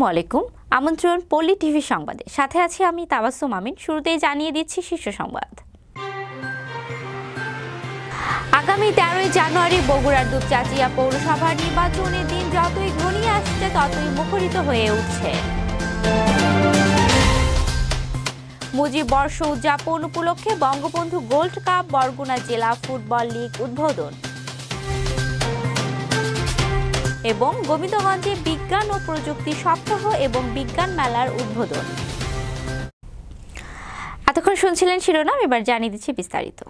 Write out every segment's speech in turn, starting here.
আসসালামু আলাইকুম। আমন্ত্রণ পল্লী টিভি সংবাদে। সাথে আছি আমি তাবাসুম আমিন। শুরুতেই জানিয়ে দিচ্ছি শীর্ষ সংবাদ। আগামী তেরোই জানুয়ারি বগুড়ার দুপচাচিয়া পৌরসভার নির্বাচনের দিন যতই ঘনিয়ে আসছে, ততই মুখরিত হয়ে উঠছে। মুজিব বর্ষ উদযাপন উপলক্ষে বঙ্গবন্ধু গোল্ড কাপ বরগুনা জেলা ফুটবল লীগ উদ্বোধন। এবং গোবিন্দগঞ্জে বিজ্ঞান ও প্রযুক্তি সপ্তাহ এবং বিজ্ঞান মেলার উদ্বোধন। এতক্ষণ শুনছিলেন শিরোনাম, এবার জানিয়ে দিচ্ছি বিস্তারিত।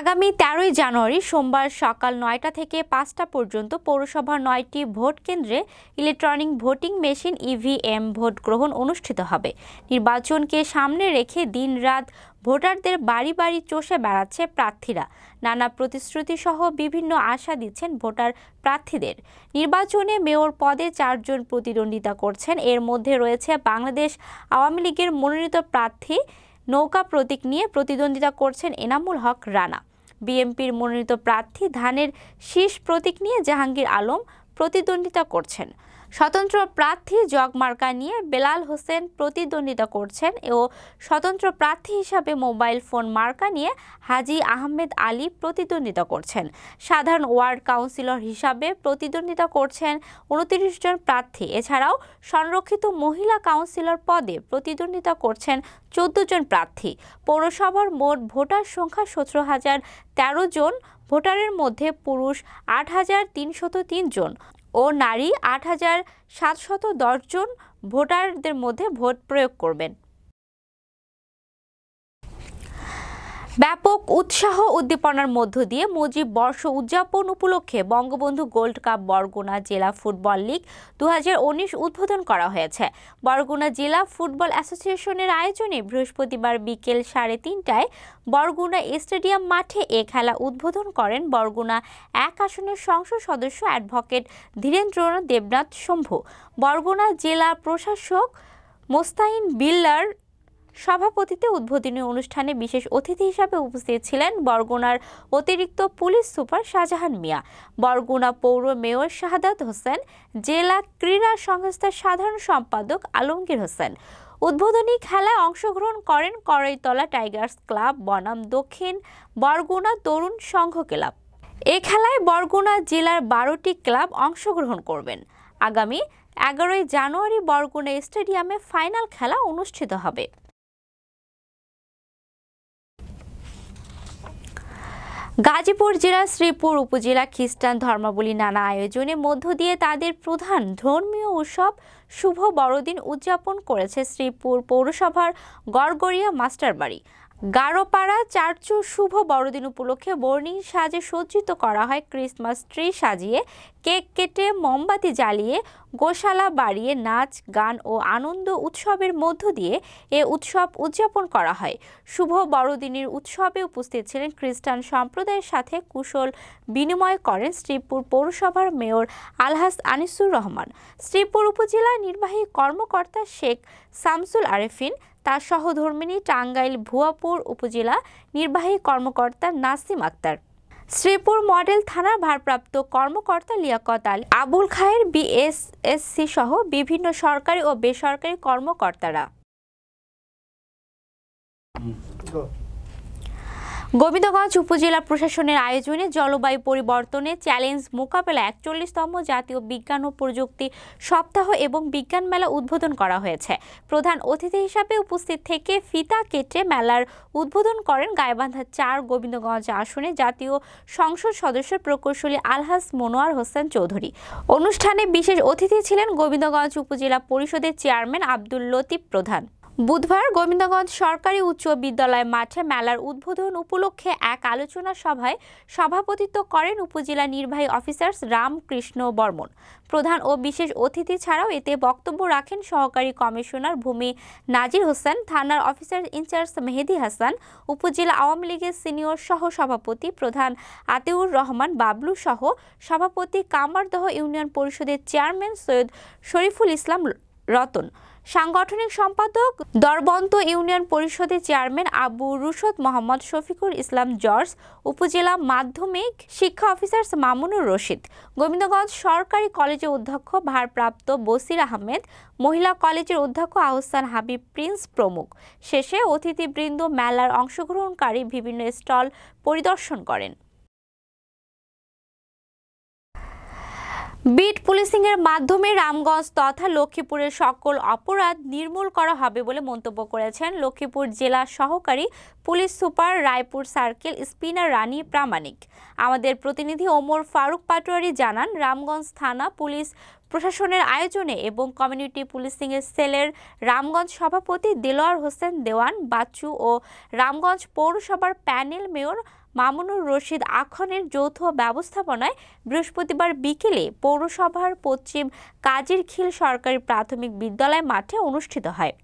আগামী তেরোই জানুয়ারি সোমবার সকাল নয়টা থেকে পাঁচটা পর্যন্ত পৌরসভার নয়টি ভোট কেন্দ্রে electronic voting machine, EVM vote গ্রহণ অনুষ্ঠিত হবে। নির্বাচনকে সামনে রেখে দিনরাত ভোটারদের বাড়ি বাড়ি চষে বেড়াচ্ছে প্রার্থীরা। নানা প্রতিশ্রুতি সহ বিভিন্ন আশা দিচ্ছেন ভোটার প্রার্থীদের। নির্বাচনে মেয়র পদে চারজন প্রতিদ্বন্দ্বিতা করছেন। এর মধ্যে রয়েছে বাংলাদেশ আওয়ামী লীগের মনোনীত প্রার্থী, নৌকা প্রতীক নিয়ে প্রতিদ্বন্দ্বিতা করছেন এনামুল হক রানা। বিএনপির মনোনীত প্রার্থী ধানের শীষ প্রতীক নিয়ে জাহাঙ্গীর আলম প্রতিদ্বন্দ্বিতা করছেন। স্বতন্ত্র প্রার্থী জগমার্কা নিয়ে বেলাল হোসেন প্রতিদ্বন্দ্বিতা করছেন ও স্বতন্ত্র প্রার্থী হিসাবে মোবাইল ফোন মার্কা নিয়ে হাজি আহমেদ আলী প্রতিদ্বন্দ্বিতা করছেন। সাধারণ ওয়ার্ড কাউন্সিলর হিসাবে প্রতিদ্বন্দ্বিতা করছেন উনত্রিশ জন প্রার্থী। এছাড়াও সংরক্ষিত মহিলা কাউন্সিলর পদে প্রতিদ্বন্দ্বিতা করছেন চোদ্দ জন প্রার্থী। পৌরসভার মোট ভোটার সংখ্যা সতেরো হাজার তেরো জন, ভোটারের মধ্যে পুরুষ আট হাজার তিনশত তিন জন। ও নারী আট হাজার সাতশত দশজন ভোটারদের মধ্যে ভোট প্রয়োগ করবেন। ব্যাপক উৎসাহ উদ্দীপনার মধ্য দিয়ে মুজিব বর্ষ উদযাপন উপলক্ষে বঙ্গবন্ধু গোল্ড কাপ বরগুনা জেলা ফুটবল লীগ দু হাজার উনিশ উদ্বোধন করা হয়েছে। বরগুনা জেলা ফুটবল অ্যাসোসিয়েশনের আয়োজনে বৃহস্পতিবার বিকেল সাড়ে তিনটায় বরগুনা স্টেডিয়াম মাঠে এ খেলা উদ্বোধন করেন বরগুনা এক আসনের সংসদ সদস্য অ্যাডভোকেট ধীরেন্দ্রনাথ দেবনাথ শম্ভু। বরগুনা জেলা প্রশাসক মোস্তাইন বিল্লার সভাপতিতে উদ্বোধনী অনুষ্ঠানে বিশেষ অতিথি হিসাবে উপস্থিত ছিলেন বরগুনার অতিরিক্ত পুলিশ সুপার শাহজাহান মিয়া, বরগুনা পৌর মেয়র শাহাদাত হোসেন, জেলা ক্রীড়া সংস্থার সাধারণ সম্পাদক আলমগীর হোসেন। উদ্বোধনী খেলায় অংশগ্রহণ করেন করইতলা টাইগার্স ক্লাব, বনাম দক্ষিণ, বরগুনা তরুণ সংঘ ক্লাব। এ খেলায় বরগুনা জেলার বারোটি ক্লাব অংশগ্রহণ করবেন। আগামী এগারোই জানুয়ারি বরগুনা স্টেডিয়ামে ফাইনাল খেলা অনুষ্ঠিত হবে। গাজীপুর জেলার শ্রীপুর উপজেলা খ্রিস্টান ধর্মাবলী নানা আয়োজনে মধ্য দিয়ে তাদের প্রধান ধর্মীয় উৎসব শুভ বড়দিন উদযাপন করেছে শ্রীপুর পৌরসভার গড়গড়িয়া মাস্টারবাড়ি। গারোপাড়া চার্চ শুভ বড়দিন উপলক্ষে বর্ণিং সাজে সজ্জিত করা হয় ক্রিসমাস ট্রি সাজিয়ে, কেক কেটে মোমবাতি জ্বালিয়ে, গোশালা বাড়িয়ে নাচ, গান ও আনন্দ উৎসবের মধ্য দিয়ে এ উৎসব উদযাপন করা হয়। শুভ বড়দিনের উৎসবে উপস্থিত ছিলেন খ্রিস্টান সম্প্রদায়ের সাথে কুশল বিনিময় করেন শ্রীপুর পৌরসভার মেয়র আলহাস আনিসুর রহমান। শ্রীপুর উপজেলা নির্বাহী কর্মকর্তা শেখ শামসুল আরেফিন তার সহধর্মিনী টাঙ্গাইল ভুয়াপুর উপজেলা নির্বাহী কর্মকর্তা নাসিম আক্তার। শ্রীপুর মডেল থানার ভারপ্রাপ্ত কর্মকর্তা লিয়াকত আলী আবুল খায়ের বিএসএসসি সহ বিভিন্ন সরকারি ও বেসরকারি কর্মকর্তারা। গোবিন্দগঞ্জ উপজেলা প্রশাসনের আয়োজনে জলবায়ু পরিবর্তনে চ্যালেঞ্জ মোকাবেলা একচল্লিশতম জাতীয় বিজ্ঞান ও প্রযুক্তি সপ্তাহ এবং বিজ্ঞান মেলা উদ্বোধন করা হয়েছে। প্রধান অতিথি হিসাবে উপস্থিত থেকে ফিতা কেটে মেলার উদ্বোধন করেন গাইবান্ধা চার গোবিন্দগঞ্জ আসনে জাতীয় সংসদ সদস্য প্রকৌশলী আলহাস মনোয়ার হোসেন চৌধুরী। অনুষ্ঠানে বিশেষ অতিথি ছিলেন গোবিন্দগঞ্জ উপজেলা পরিষদের চেয়ারম্যান আব্দুল লতিফ প্রধান। বুধবার গোবিন্দগঞ্জ সরকারি উচ্চ বিদ্যালয় মাঠে মেলার উদ্বোধন উপলক্ষে এক আলোচনা সভায় সভাপতিত্ব করেন উপজেলা নির্বাহী অফিসার রামকৃষ্ণ বর্মন। প্রধান ও বিশেষ অতিথি ছাড়াও এতে বক্তব্য রাখেন সহকারী কমিশনার ভূমি নাজির হোসেন, থানার অফিসার ইনচার্জ মেহেদি হাসান, উপজেলা আওয়ামী লীগের সিনিয়র সহ সভাপতি প্রধান আতিউর রহমান বাবলু সহ সভাপতি কামারদহ ইউনিয়ন পরিষদের চেয়ারম্যান সৈয়দ শরীফুল ইসলাম রতন। সাংগঠনিক সম্পাদক দরবন্ত ইউনিয়ন পরিষদের চেয়ারম্যান আবু রুশদ মোহাম্মদ শফিকুল ইসলাম জর্জ, উপজেলা মাধ্যমিক শিক্ষা অফিসার মামুনুর রশিদ, গোবিন্দগঞ্জ সরকারি কলেজের অধ্যক্ষ ভারপ্রাপ্ত বসির আহমেদ, মহিলা কলেজের অধ্যক্ষ আহসান হাবিব প্রিন্স প্রমুখ। শেষে অতিথিবৃন্দ মেলার অংশগ্রহণকারী বিভিন্ন স্টল পরিদর্শন করেন। বিট পুলিশিং এর মাধ্যমে রামগঞ্জ তথা লক্ষ্মীপুরের সকল অপরাধ নির্মূল করা হবে বলে মন্তব্য করেছেন লক্ষ্মীপুর জেলা সহকারী police super Raipur circle Spinar Rani Pramanik. আমাদের প্রতিনিধি ওমর ফারুক পাটোয়ারি জানান, রামগঞ্জ থানা পুলিশ প্রশাসনের আয়োজনে এবং কমিউনিটি পুলিশিং এর সেলের রামগঞ্জ সভাপতি দেলোয়ার হোসেন দেওয়ান বাচ্চু ও রামগঞ্জ পৌরসভার প্যানেল মেয়র মামুনুর রশিদ আখনের যৌথ ব্যবস্থাপনায় বৃহস্পতিবার বিকেলে পৌরসভার পশ্চিম কাজিরখিল সরকারি প্রাথমিক বিদ্যালয় মাঠে অনুষ্ঠিত হয়।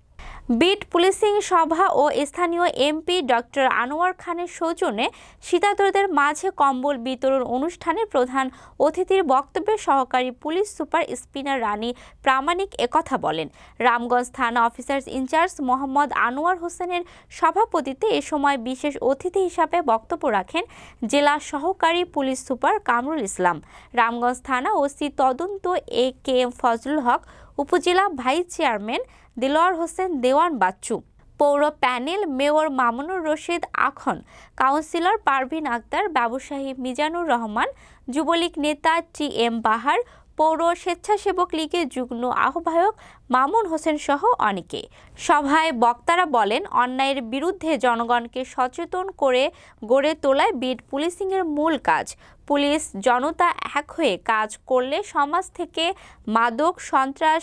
বিট পুলিশিং সভা ও স্থানীয় এমপি ডক্টর আনোয়ার খানের সৌজন্যে শীতার্তদের মাঝে কম্বল বিতরণ অনুষ্ঠানে প্রধান অতিথির বক্তব্যে সহকারী police super spinner Rani Pramanik একথা বলেন। রামগঞ্জ থানা অফিসার্স ইনচার্জ মোহাম্মদ আনোয়ার হোসেনের সভাপতিত্বে এ সময় বিশেষ অতিথি হিসাবে বক্তব্য রাখেন জেলা সহকারী পুলিশ সুপার কামরুল ইসলাম। রামগঞ্জ থানা ওসি তদন্ত A K M Fazlul Haque, উপজেলা ভাইস চেয়ারম্যান দিলোয়ার হোসেন, দেওয়ান বাচ্চু। পৌর panel mayor Mamunur Rashid Akhan, councillor Parvin Akter, ব্যবসায়ী মিজানুর রহমান, যুবলীগ নেতা টি এম বাহার, পৌর স্বেচ্ছাসেবক লীগের যুগ্ম আহ্বায়ক মামুন হোসেন সহ অনেকে। সভায় বক্তারা বলেন, অন্যায়ের বিরুদ্ধে জনগণকে সচেতন করে গড়ে তোলায় বিট পুলিশিংয়ের মূল কাজ। পুলিশ, জনতা এক হয়ে কাজ করলে সমাজ থেকে মাদক, সন্ত্রাস,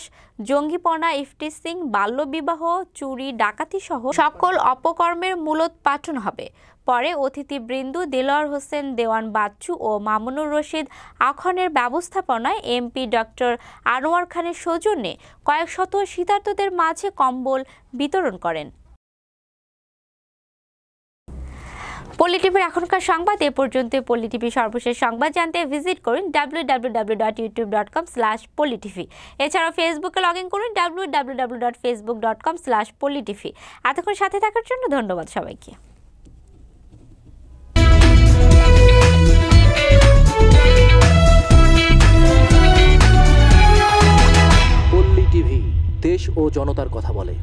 জঙ্গিপনা ইফটিসিং বাল্যবিবাহ, চুরি, ডাকাতি সহ সকল অপকর্মের মূলোৎপাটন হবে। পরে অতিথিবৃন্দ দেলোয়ার হোসেন, দেওয়ান বাচ্চু ও মামুনুর রশিদ আখনের ব্যবস্থাপনায় এমপি ডক্টর আনোয়ার খানের সৌজন্যে কয়েক শত শীতার্থদের মাঝে কম্বল বিতরণ করেন। পল্লিটিভির এখনকার সংবাদ, এ পর্যন্ত পল্লিটিভির সর্বশেষ সংবাদ জানতে ভিজিট করুন W W W dot YouTube dot com slash Palli TV এছাড়াও ফেসবুকে লগ ইন করুন W W W dot Facebook dot com slash Palli TV এতক্ষণ সাথে থাকার জন্য ধন্যবাদ সবাইকে। দেশ ও জনতার কথা বলে।